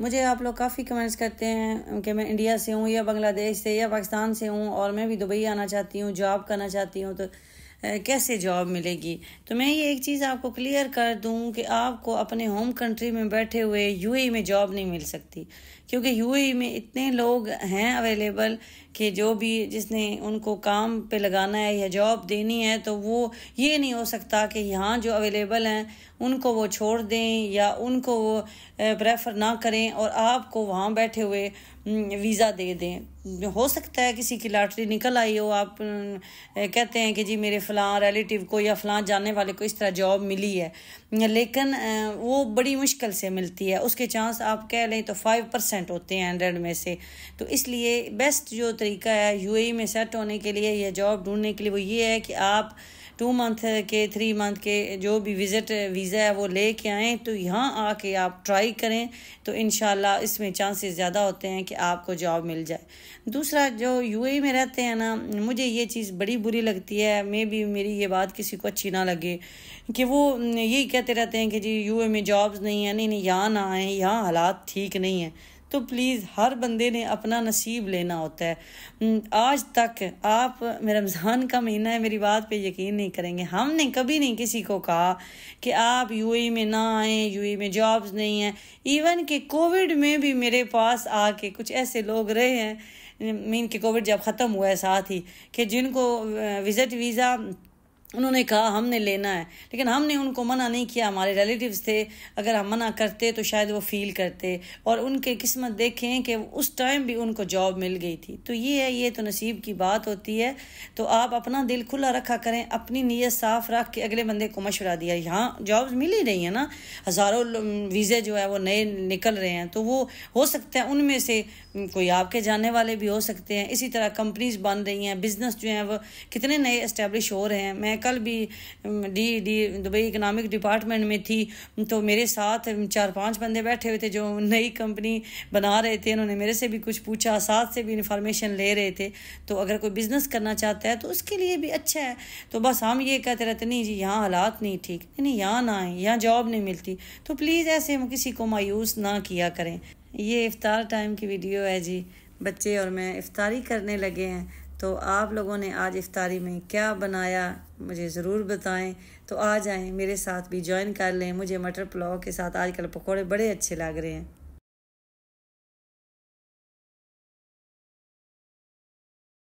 मुझे आप लोग काफ़ी कमेंट्स करते हैं कि मैं इंडिया से हूँ या बांग्लादेश से या पाकिस्तान से हूँ और मैं भी दुबई आना चाहती हूँ जॉब करना चाहती हूँ तो कैसे जॉब मिलेगी? तो मैं ये एक चीज़ आपको क्लियर कर दूँ कि आपको अपने होम कंट्री में बैठे हुए यूएई में जॉब नहीं मिल सकती। क्योंकि यूएई में इतने लोग हैं अवेलेबल कि जो भी जिसने उनको काम पे लगाना है या जॉब देनी है तो वो ये नहीं हो सकता कि यहाँ जो अवेलेबल हैं उनको वो छोड़ दें या उनको वो प्रेफर ना करें और आपको वहाँ बैठे हुए वीज़ा दे दें। हो सकता है किसी की लॉटरी निकल आई हो, आप कहते हैं कि जी मेरे फ़लाँ रिलेटिव को या फ़लाँ जानने वाले को इस तरह जॉब मिली है। लेकिन वो बड़ी मुश्किल से मिलती है। उसके चांस आप कह लें तो फाइव परसेंट होते हैं हंड्रेड में से। तो इसलिए बेस्ट जो तरीका है यूएई में सेट होने के लिए या जॉब ढूँढने के लिए वो ये है कि आप टू मंथ के, थ्री मंथ के, जो भी विज़िट, वीज़ा है वो ले के आएँ तो यहाँ आके आप ट्राई करें तो इन इसमें चांसेस ज़्यादा होते हैं कि आपको जॉब मिल जाए। दूसरा, जो यूएई में रहते हैं ना, मुझे ये चीज़ बड़ी बुरी लगती है, मे भी, मेरी ये बात किसी को अच्छी ना लगे, कि वो यही कहते रहते हैं कि जी यूए में जॉब्स नहीं है, नहीं नहीं, यहाँ ना आए, यहाँ हालात ठीक नहीं है। तो प्लीज़ हर बंदे ने अपना नसीब लेना होता है। आज तक आप रमज़ान का महीना है, मेरी बात पे यकीन नहीं करेंगे। हमने कभी नहीं किसी को कहा कि आप यूएई में ना आए, यूएई में जॉब्स नहीं हैं। इवन कि कोविड में भी मेरे पास आके कुछ ऐसे लोग रहे हैं। मीन के कोविड जब ख़त्म हुआ है साथ ही, कि जिनको विज़िट वीज़ा उन्होंने कहा, हमने लेना है। लेकिन हमने उनको मना नहीं किया। हमारे रिलेटिव्स थे। अगर हम मना करते तो शायद वो फील करते। और उनके किस्मत देखें कि उस टाइम भी उनको जॉब मिल गई थी। तो ये है, ये तो नसीब की बात होती है। तो आप अपना दिल खुला रखा करें। अपनी नीयत साफ़ रख के अगले बंदे को मशवरा दिया। यहाँ जॉब्स मिल ही रही है ना। हज़ारों वीज़े जो है, वो नए निकल रहे हैं। तो वो हो सकते हैं, उनमें से कोई आपके जाने वाले भी हो सकते हैं। इसी तरह कंपनीज़ बन रही हैं। बिज़नेस जो हैं, वो कितने नए इस्टेब्लिश हो रहे हैं। मैं कल भी D D, Dubai economic department में थी। तो मेरे साथ चार पाँच बंदे बैठे हुए थे जो नई कंपनी बना रहे थे। उन्होंने मेरे से भी कुछ पूछा, साथ से भी इंफॉर्मेशन ले रहे थे। तो अगर कोई बिज़नेस करना चाहता है तो उसके लिए भी अच्छा है। तो बस हम ये कहते रहते, नहीं जी, यहाँ हालात नहीं ठीक। नहीं यहाँ ना आए, यहाँ जॉब नहीं मिलती। तो प्लीज़ ऐसे हम किसी को मायूस ना किया करें। ये इफ़ार टाइम की वीडियो है जी। बच्चे और मैं इफ़ारी करने लगे हैं। तो आप लोगों ने आज इफ्तारी में क्या बनाया, मुझे ज़रूर बताएँ। तो आ जाएँ, मेरे साथ भी ज्वाइन कर लें। मुझे मटर पुलाव के साथ आजकल पकौड़े बड़े अच्छे लग रहे हैं।